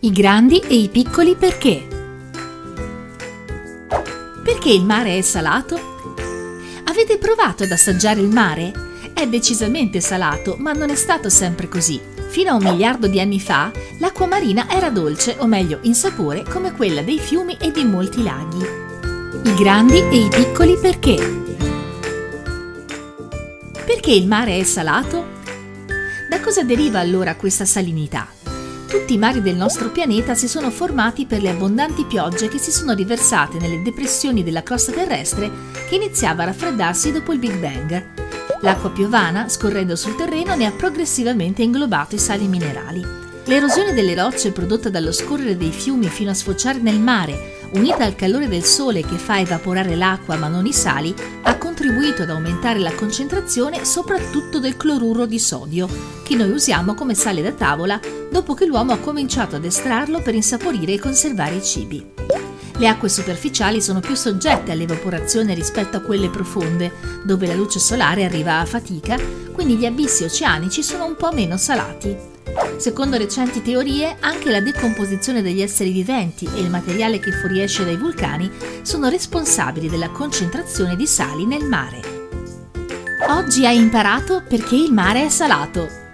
I grandi e i piccoli perché? Perché il mare è salato? Avete provato ad assaggiare il mare? È decisamente salato, ma non è stato sempre così. Fino a un miliardo di anni fa, l'acqua marina era dolce, o meglio in sapore, come quella dei fiumi e di molti laghi. I grandi e i piccoli perché? Perché il mare è salato? Da cosa deriva allora questa salinità? Tutti i mari del nostro pianeta si sono formati per le abbondanti piogge che si sono riversate nelle depressioni della crosta terrestre che iniziava a raffreddarsi dopo il Big Bang. L'acqua piovana, scorrendo sul terreno, ne ha progressivamente inglobato i sali minerali. L'erosione delle rocce prodotta dallo scorrere dei fiumi fino a sfociare nel mare, unita al calore del sole che fa evaporare l'acqua ma non i sali, ha contribuito ad aumentare la concentrazione soprattutto del cloruro di sodio, che noi usiamo come sale da tavola dopo che l'uomo ha cominciato ad estrarlo per insaporire e conservare i cibi. Le acque superficiali sono più soggette all'evaporazione rispetto a quelle profonde, dove la luce solare arriva a fatica, quindi gli abissi oceanici sono un po' meno salati. Secondo recenti teorie, anche la decomposizione degli esseri viventi e il materiale che fuoriesce dai vulcani sono responsabili della concentrazione di sali nel mare. Oggi hai imparato perché il mare è salato